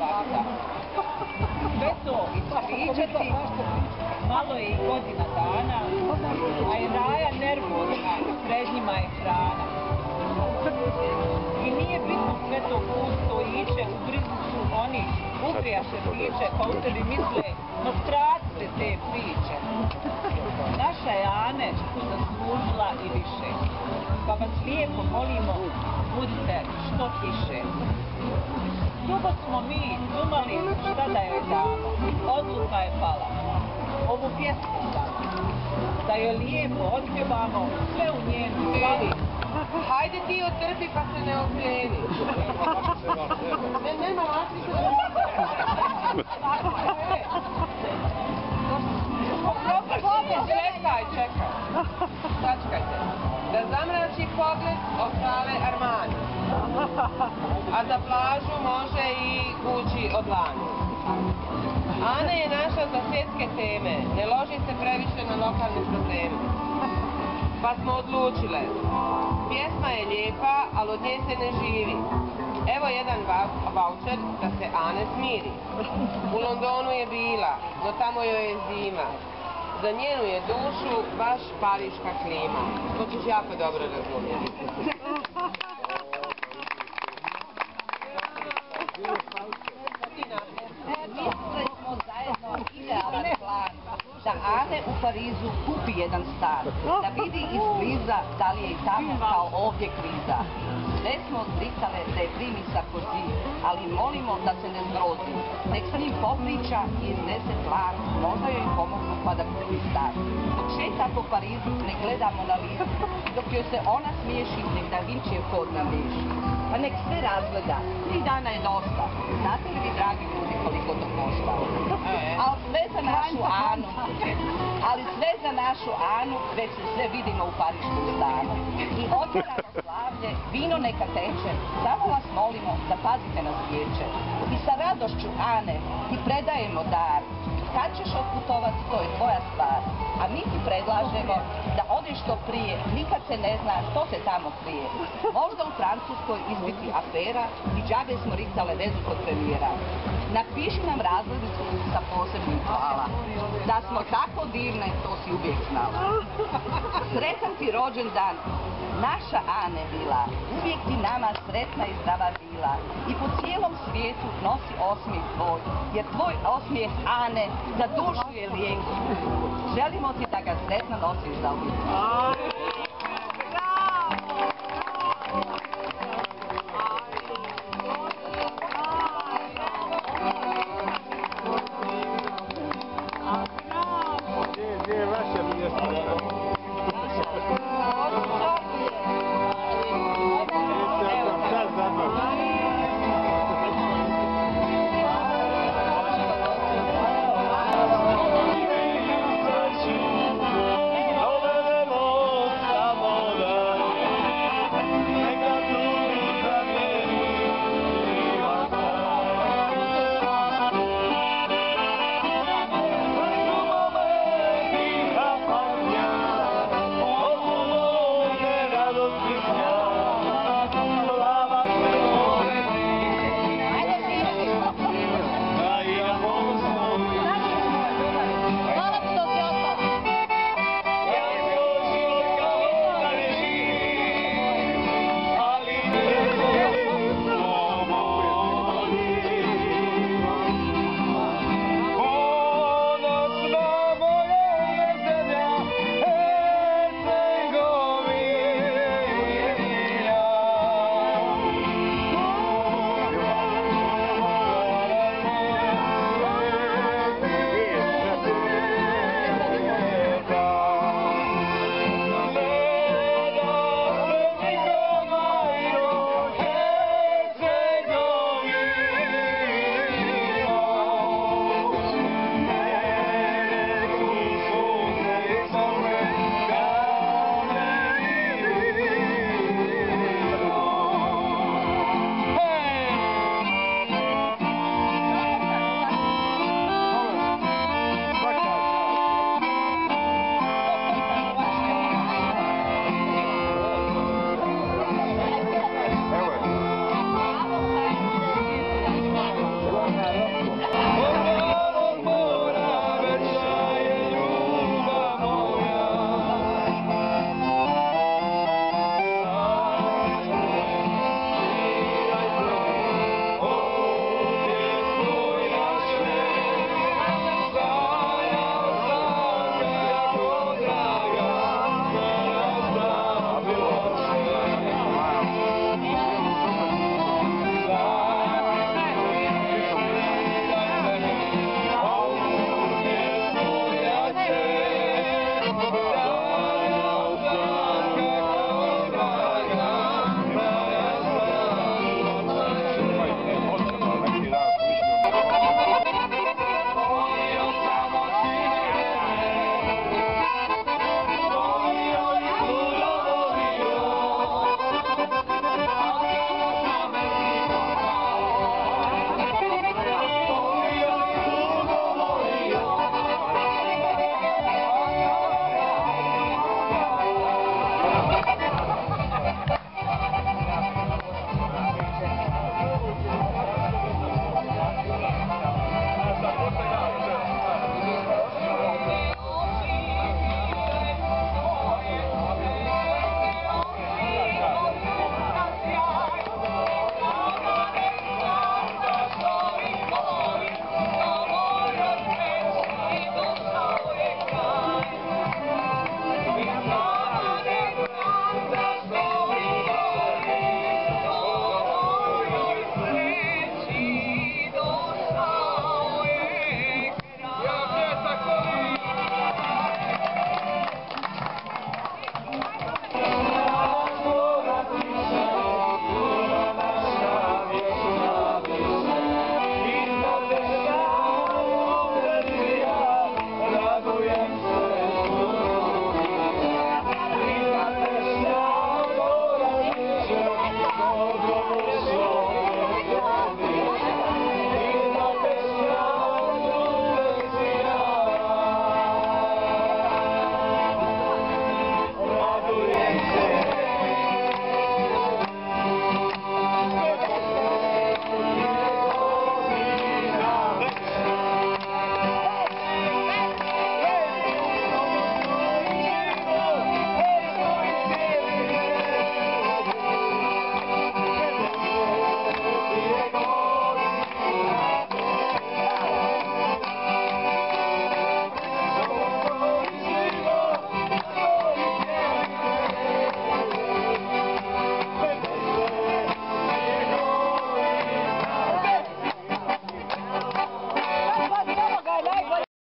bakta. Sve to ispričati, malo je i godina dana, a i raja nervozna, pred njima je hrana. I nije bitno sve to pusto iće, u brigu su oni, ugrijaše piće, pa u sebi misle, no stratite te priče. Naša je Ane zaslužila i više, pa vas lijepo molimo, što tiše. Dugo smo mi dumali šta da joj damo, odluka je pala. Ovu pjesmu samo, da joj lijepo otpjevamo, sve u njenu slavi. Hajde ti otrpi pa se ne okreni. Ne, nema lastice Čekaj, čekaj. Sačkajte. Da zamrači pogled okrale Armani. A za plažu može i kući od lani. Ana je naša za svjetske teme. Ne loži se previše na lokalne probleme. Pa smo odlučile. Pjesma je lijepa, ali od nje se ne živi. Evo jedan voucher da se Ane smiri. U Londonu je bila, no tamo joj je zima. Za njenu je dušu baš pariška klima. To ćeš jako dobro razumjeti. Mislili smo zajedno idealan plan da Ane u Parizu kupi jedan stan, da vidi izbliza da li je i tamo kao ovdje kriza. Sve smo zricale da je primi Sarkozy, ali molimo da se ne zgrozi. Nek s njim popriča i iznese plan, možda joj pomognu pa da kupi stan. Dok šeta po Parizu, ne gledamo na listu, dok joj se ona smiješi, nek da Vinčijev kod nameši. Pa nek sve razgleda, tri dana je dosta. Znate li vi, dragi ljudi, koliko to košta? Ali sve za našu Anu, ali sve za našu Anu, već se sve vidimo u pariškom stanu. I otvaramo slavlje, vino neka teče, samo vas molimo da pazite na zvijeće. I sa radošću Ane ti predajemo dar. Kad ćeš otputovat, to je tvoja stvar. A mi ti predlažemo da odeš što prije, nikad se ne zna što se tamo krije. Možda u Francuskoj izbiti afera i džabe smo ricale vezu kod premijera. Napiši nam razglednicu sa posebnim hvala. Da smo tako divne, to si uvijek znala. Sretan ti rođendan, naša Ane bila, uvijek ti nama sretna i zdrava bila. I po cijelom svijetu nosi osmijeh tvoj, jer tvoj osmijeh Ane za dušu je lijek. Želimo ti da ga sretno nosiš za uvijek.